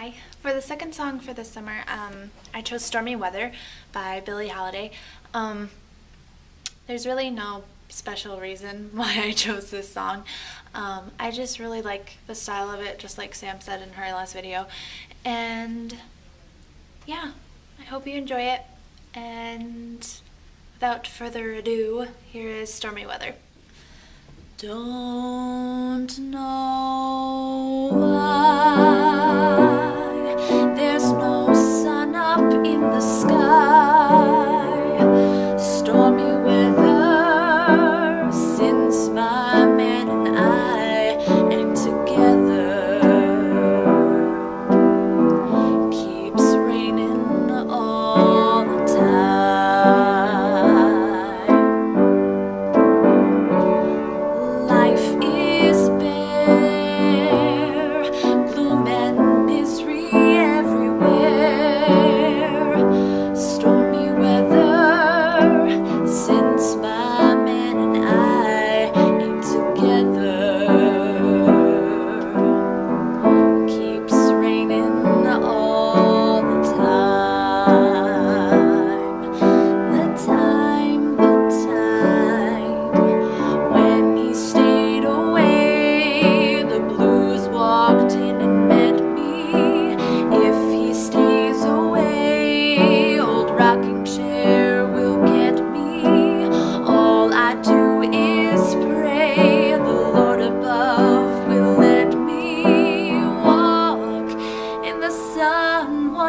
Hi. For the second song for this summer, um, I chose Stormy Weather by Billie Holiday. Um, there's really no special reason why I chose this song. Um, I just really like the style of it, just like Sam said in her last video. And yeah, I hope you enjoy it. And without further ado, here is Stormy Weather. Don't know why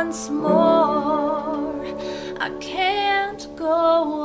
once more. I can't go